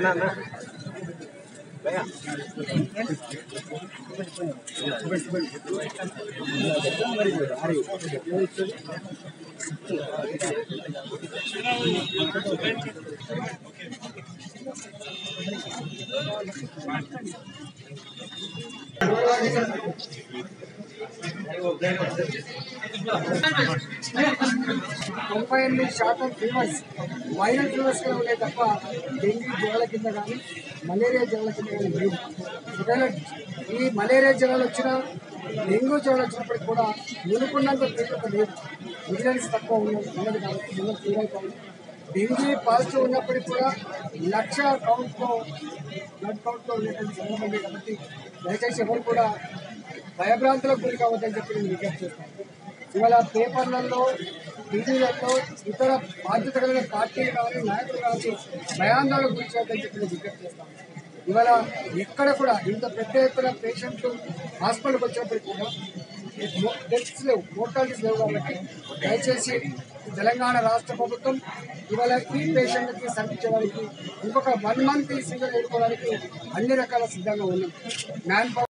なな。Vea. తొంభై ఎనిమిది శాతం ఫీవర్స్ వైరల్ ఫీవర్స్గా ఉండే తప్ప డెంగ్యూ జ్వరాల కింద కానీ మలేరియా జ్వరాల కింద కానీ లేవు. ఒకవేళ ఈ మలేరియా జ్వరాలు వచ్చినా డెంగ్యూ జ్వరాలు వచ్చినప్పటికి కూడా మునుకున్నంత తీవ్రత లేదు. విజిలెన్స్ తక్కువ ఉన్నది ఉన్నది కాబట్టి ముందు క్లియర్ అయిపోయింది. డెంగీ పాజిటివ్ ఉన్నప్పటికీ కూడా లక్ష కౌంట్తో బ్లడ్ కౌంట్తో ఉండేటువంటి సందర్భం కాబట్టి దయచేసి ఎవరు కూడా భయభ్రాంతులకు గురి కావద్దని చెప్పి నేను విజ్ఞప్తి చేస్తాను. ఇవాళ పేపర్లలో టీవీలలో ఇతర బాధ్యత కలిగిన పార్టీలు కానీ నాయకులు కానీ భయాందోళన గురి చేయొద్దని చెప్పి నేను విజ్ఞప్తి చేస్తాను. ఇవాళ ఎక్కడ కూడా ఇంత పెద్ద ఎత్తున పేషెంట్లు హాస్పిటల్కి వచ్చినప్పటికీ కూడా డెత్స్ లేవు మోర్టాలిటీస్ లేవు కాబట్టి దయచేసి తెలంగాణ రాష్ట్ర ప్రభుత్వం ఇవాళ ఈ పేషెంట్కి సర్వీస్ ఇంకొక వన్ మంత్ ఈ సీజన్ ఎదుర్కోవడానికి అన్ని రకాల సిద్ధంగా ఉన్నాం. Man power